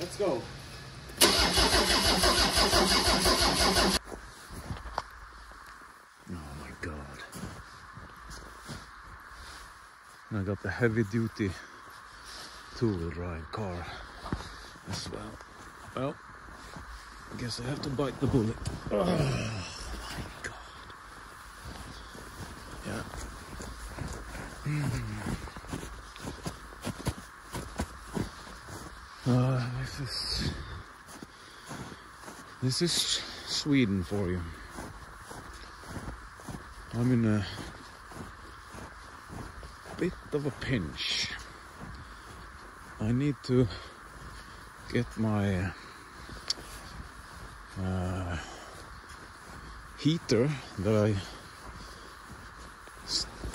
Let's go. Oh my god. I got the heavy duty two-wheel drive car as well. Well, I guess I have to bite the bullet. Oh my god. Yeah. Uh, this is this is Sweden for you. I'm in a bit of a pinch. I need to get my uh, heater I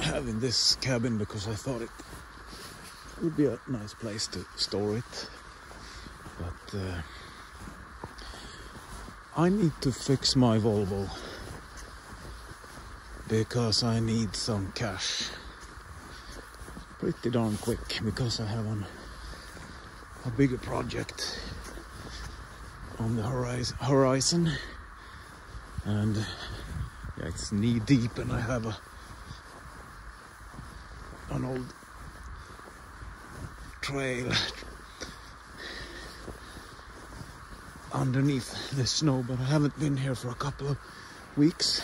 have in this cabin because I thought it would be a nice place to store it. Uh, I need to fix my Volvo. Because I need some cash. Pretty darn quick because I have an, a bigger project on the horizon, horizon. And yeah, it's knee deep and I have a an old trail underneath the snow but I haven't been here for a couple of weeks.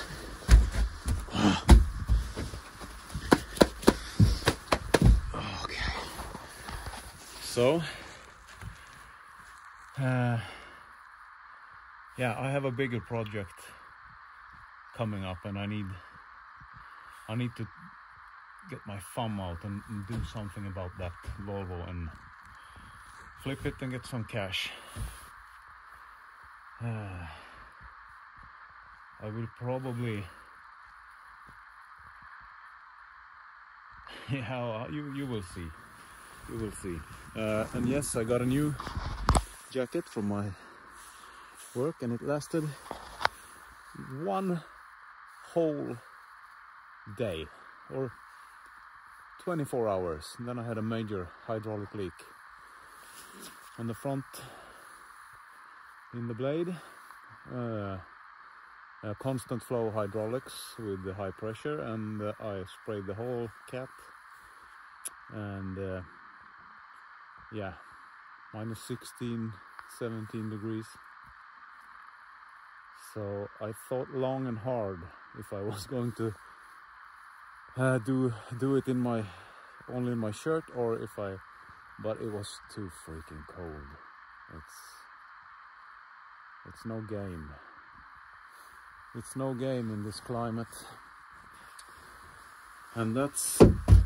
Okay. So uh, yeah I have a bigger project coming up and I need I need to get my thumb out and, and do something about that Volvo and flip it and get some cash I will probably yeah you you will see. You will see. Uh, and yes I got a new jacket from my work and it lasted one whole day or 24 hours. And then I had a major hydraulic leak on the front in the blade. Uh, constant flow hydraulics with the high pressure and uh, I sprayed the whole cat and uh, yeah minus 16 17 degrees. So I thought long and hard if I was going to uh, do do it in my only in my shirt or if I but it was too freaking cold. It's it's no game it's no game in this climate and that's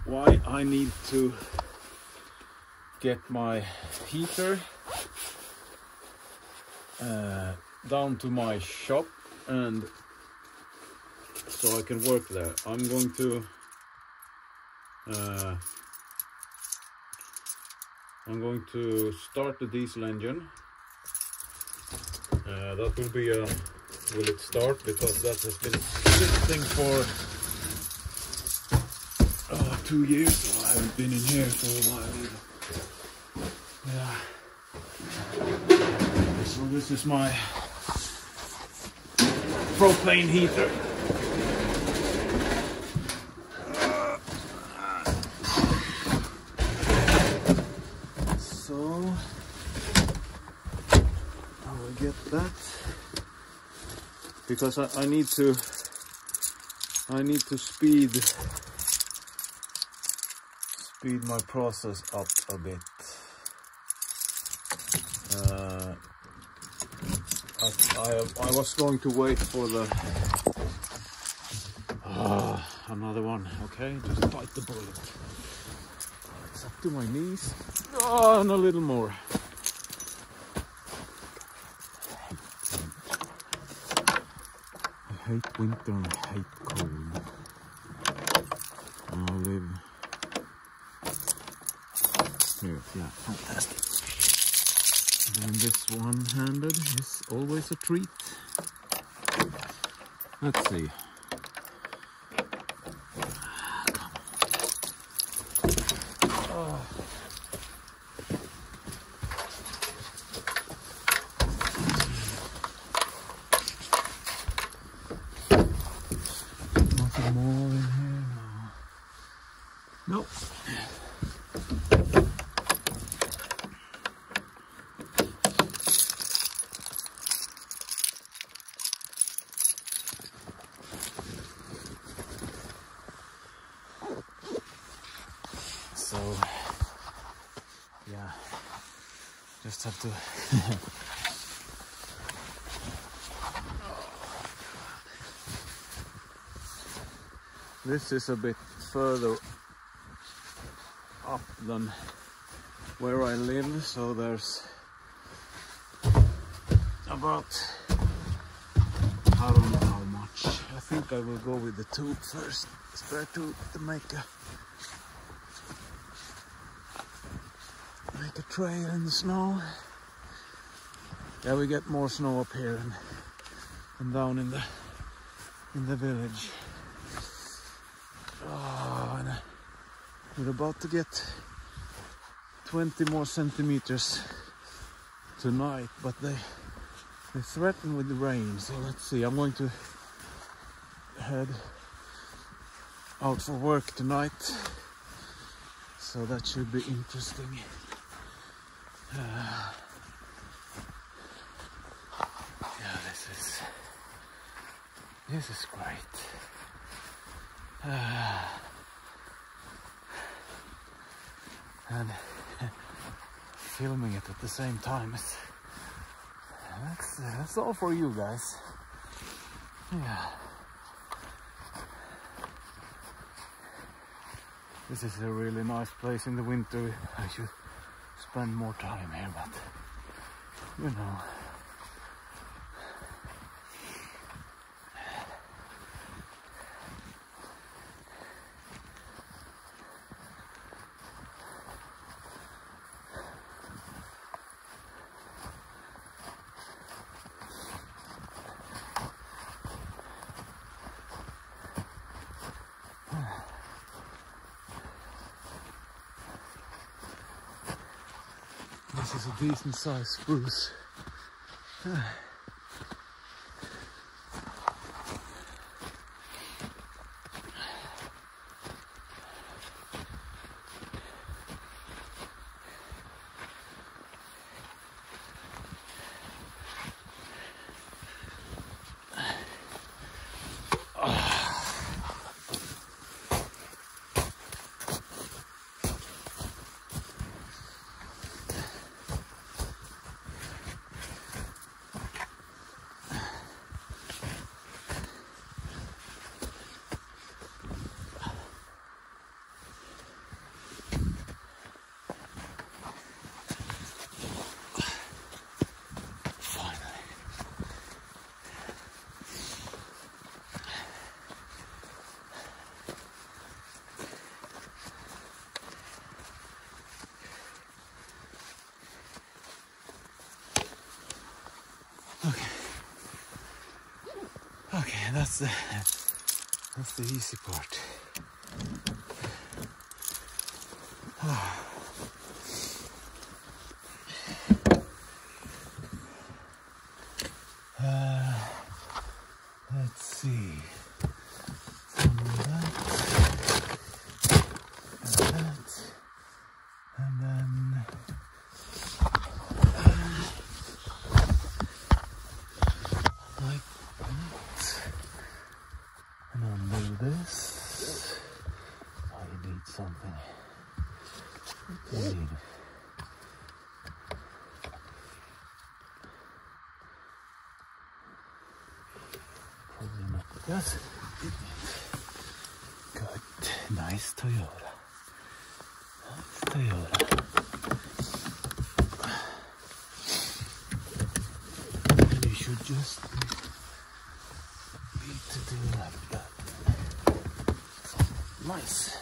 why I need to get my heater uh, down to my shop and so I can work there. I'm going to uh, I'm going to start the diesel engine. Uh, that will be a will it start because that has been sitting for uh, two years. So I haven't been in here for a while. Yeah. So this is my propane heater. So I will get that because I, I need to I need to speed speed my process up a bit. Uh, I, I, I was going to wait for the ah another one. Okay, just bite the bullet. It's up to my knees. Oh, and a little more. Hate winter and hate cold. I live here. Yeah, fantastic. Then this one-handed is always a treat. Let's see. Just have to. This is a bit further up than where I live, so there's about I don't know how much. I think I will go with the tube first, spare tube to make a make a trail in the snow. Yeah, we get more snow up here and, and down in the in the village. Oh, and we're about to get 20 more centimeters tonight, but they they threaten with the rain. So let's see. I'm going to head out for work tonight, so that should be interesting. Uh, yeah, this is this is great. Uh, and filming it at the same time that's that's all for you guys. Yeah. This is a really nice place in the winter. I should spend more time here, but you know. This is a decent sized spruce. Okay, that's the that's the easy part. Ah. Uh, let's see. Some of that, and that, and then. uh, like that. And undo this. I need something. What do you need? Probably. Yes. Good. Nice Toyota. Nice Toyota. You should just need to do like that. Nice.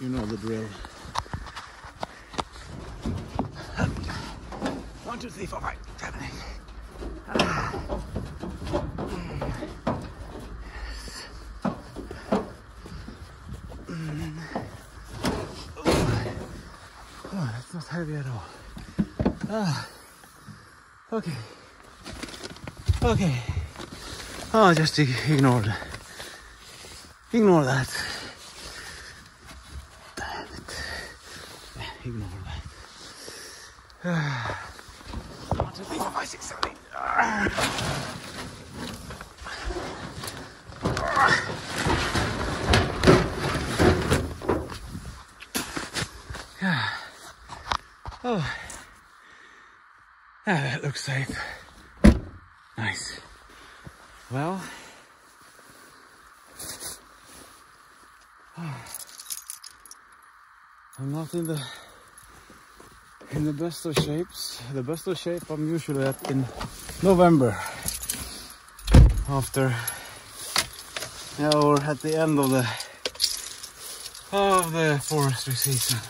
You know the drill. One, two, three, four, five, seven, ah. Oh, that's not heavy at all. Ah, okay. Okay. Oh, just ignore that. Ignore that. Safe. Nice. Well, I'm not in the in the best of shapes. The best of shape I'm usually at in November after yeah, or at the end of the of the forestry season.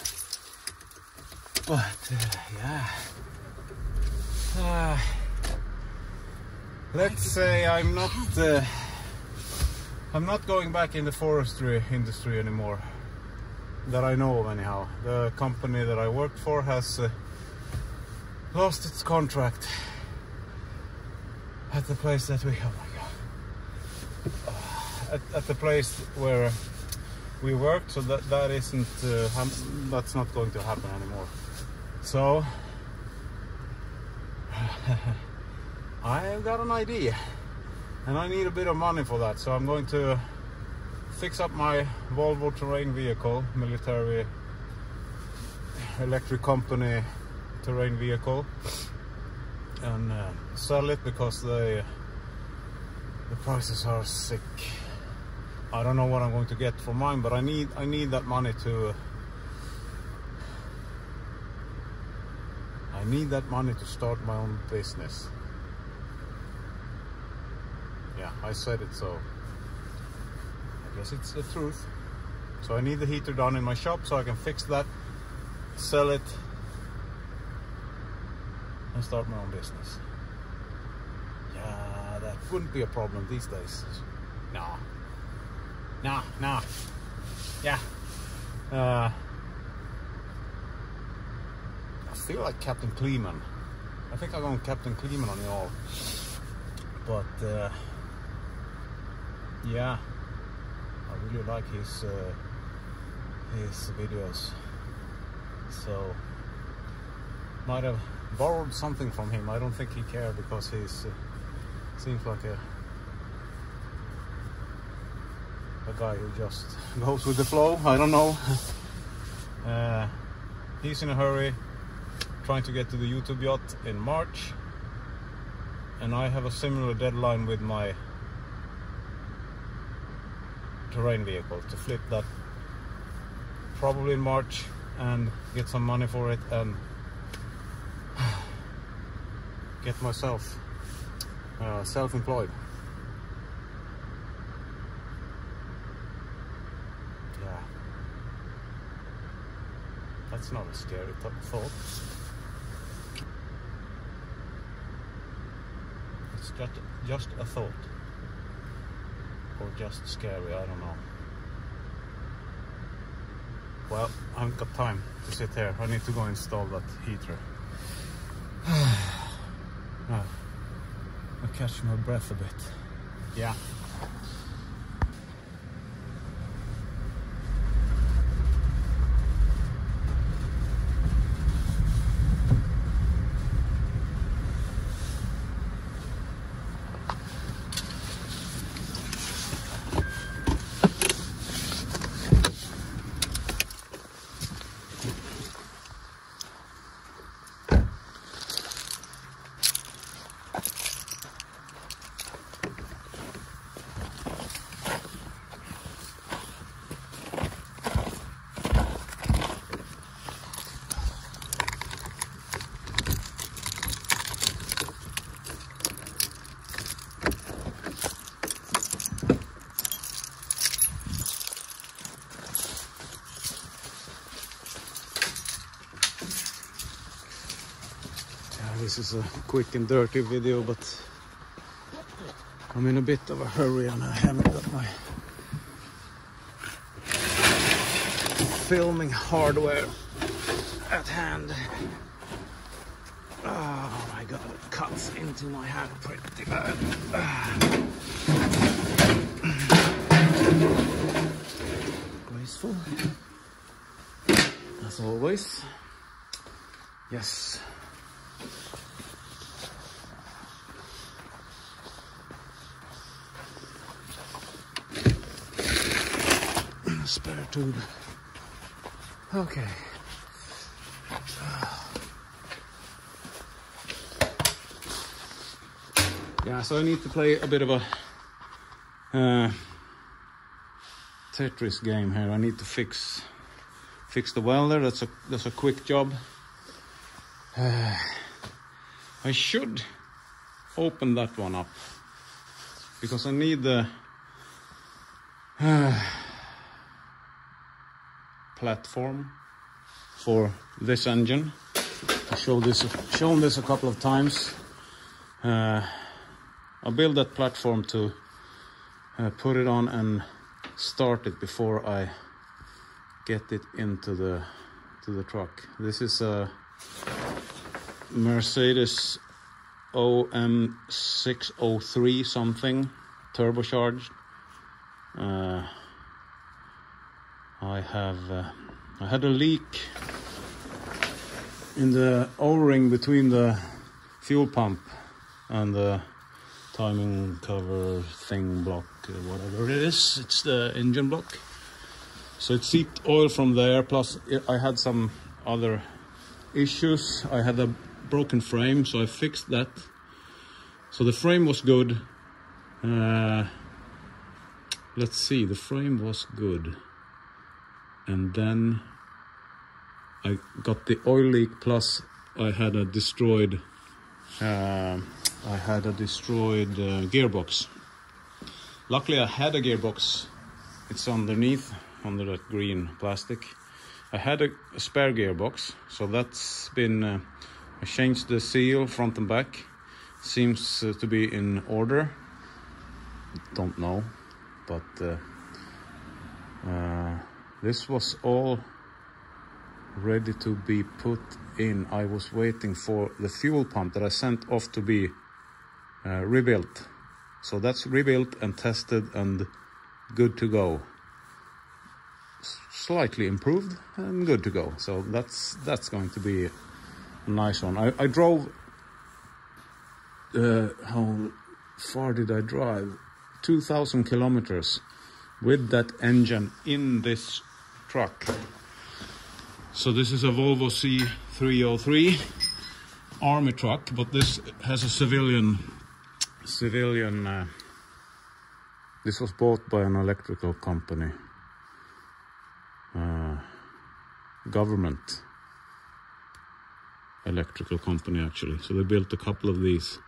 But uh, yeah. Uh, let's say I'm not uh, I'm not going back in the forestry industry anymore that I know of anyhow. The company that I worked for has uh, lost its contract at the place that we oh my god. At, at the place where we worked so that that isn't uh, that's not going to happen anymore. So I've got an idea and I need a bit of money for that so I'm going to fix up my Volvo terrain vehicle military electric company terrain vehicle and uh, sell it because the the prices are sick. I don't know what I'm going to get for mine but I need I need that money to need that money to start my own business yeah, I said it, so I guess it's the truth. So I need the heater done in my shop so I can fix that, sell it, and start my own business. Yeah, that wouldn't be a problem these days. No. No, no. Yeah. Uh, feel like Captain Kleeman. I think I'm going Captain Kleeman on you all. But uh, yeah. I really like his uh, his videos. So might have borrowed something from him. I don't think he cared because he's uh, seems like a a guy who just goes with the flow. I don't know. Uh, he's in a hurry trying to get to the YouTube yacht in March and I have a similar deadline with my terrain vehicle to flip that probably in March and get some money for it and get myself uh, self-employed. Yeah, that's not a scary thought. It's just just a thought or just scary, I don't know. Well, I haven't got time to sit here. I need to go install that heater. oh, I catch my breath a bit. Yeah. This is a quick and dirty video but I'm in a bit of a hurry and I haven't got my filming hardware at hand. Oh my god, it cuts into my hand pretty bad. Graceful, as always. Yes. Okay. Yeah, so I need to play a bit of a uh, Tetris game here. I need to fix fix the welder. That's a that's a quick job. Uh, I should open that one up because I need the uh, platform for this engine. I showed this shown this a couple of times. Uh, I'll build that platform to uh, put it on and start it before I get it into the to the truck. This is a Mercedes OM603 something turbocharged. Uh, I have uh, I had a leak in the O-ring between the fuel pump and the timing cover thing block, uh, whatever it is. It's the engine block. So it seeped oil from there. Plus, I had some other issues. I had a broken frame, so I fixed that. So the frame was good. Uh, let's see, the frame was good. And then I got the oil leak, plus I had a destroyed uh, I had a destroyed uh, gearbox. Luckily, I had a gearbox. It's underneath, under that green plastic. I had a, a spare gearbox, so that's been. Uh, I changed the seal front and back. Seems uh, to be in order. Don't know, but uh, uh, this was all ready to be put in. I was waiting for the fuel pump that I sent off to be uh, rebuilt. So that's rebuilt and tested and good to go. Slightly improved and good to go. So that's that's going to be a nice one. I, I drove. Uh, how far did I drive? 2,000 kilometers with that engine in this truck. So this is a Volvo C303 army truck, but this has a civilian civilian. Uh, this was bought by an electrical company, uh, government electrical company actually. So they built a couple of these.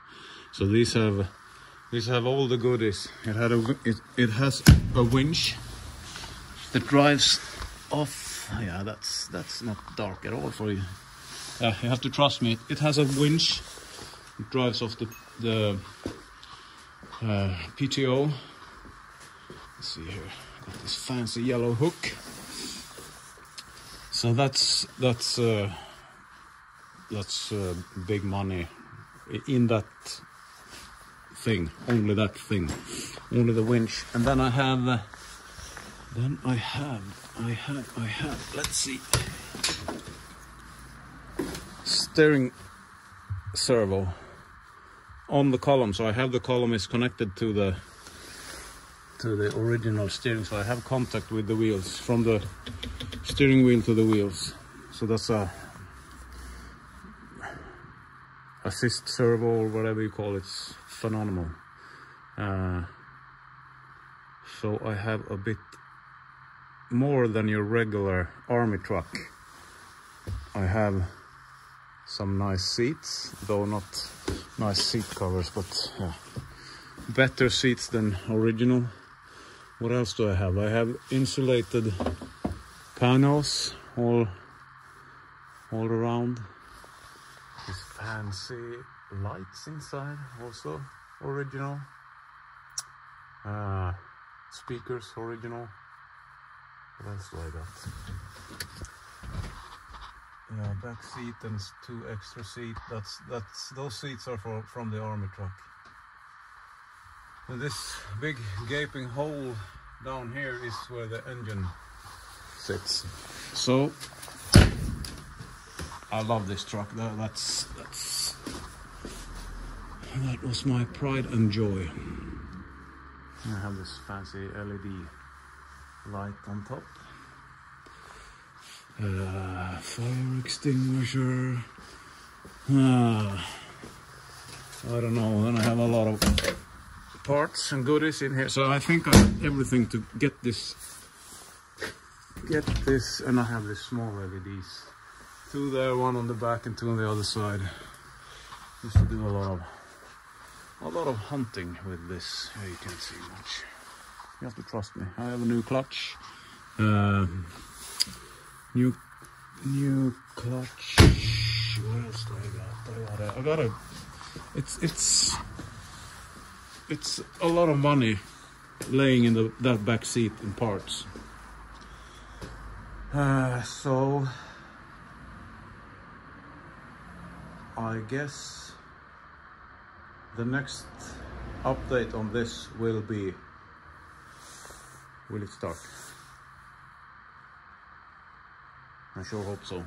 So these have these have all the goodies. It had a it, it has a winch that drives off. Yeah, that's that's not dark at all for you. Yeah, you have to trust me. It has a winch. It drives off the the uh, PTO. Let's see here. Got this fancy yellow hook. So that's that's uh, that's uh, big money in that thing. Only that thing. Only the winch. And then I have. Uh, then I have. I have. I have. Let's see. Steering servo on the column. So I have the column is connected to the to the original steering. So I have contact with the wheels from the steering wheel to the wheels. So that's a assist servo or whatever you call it. It's phenomenal. Uh, so I have a bit more than your regular army truck. I have some nice seats, though not nice seat covers, but yeah, better seats than original. What else do I have? I have insulated panels all all around. These fancy lights inside, also original. Uh, speakers, original. What else do I got? yeah, back seat and two extra seat. That's that's those seats are for from the army truck. And this big gaping hole down here is where the engine sits. So I love this truck. That, that's that's that was my pride and joy. I have this fancy LED light on top. Uh, fire extinguisher. Ah, I don't know. Then I have a lot of parts and goodies in here. So I think I have everything to get this. Get this, and I have these small LEDs. Two there, one on the back, and two on the other side. Used to do a lot of a lot of hunting with this. Here you can't see much. You have to trust me. I have a new clutch. Um, new new clutch. What else do I got? I got a, I got a it's it's it's a lot of money laying in the that back seat in parts. Uh, so I guess the next update on this will be will it start? I sure hope so.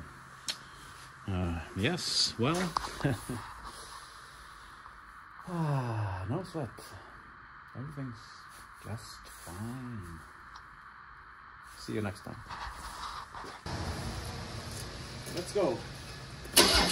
Uh, yes, well, ah, no sweat. Everything's just fine. See you next time. Let's go. Yeah.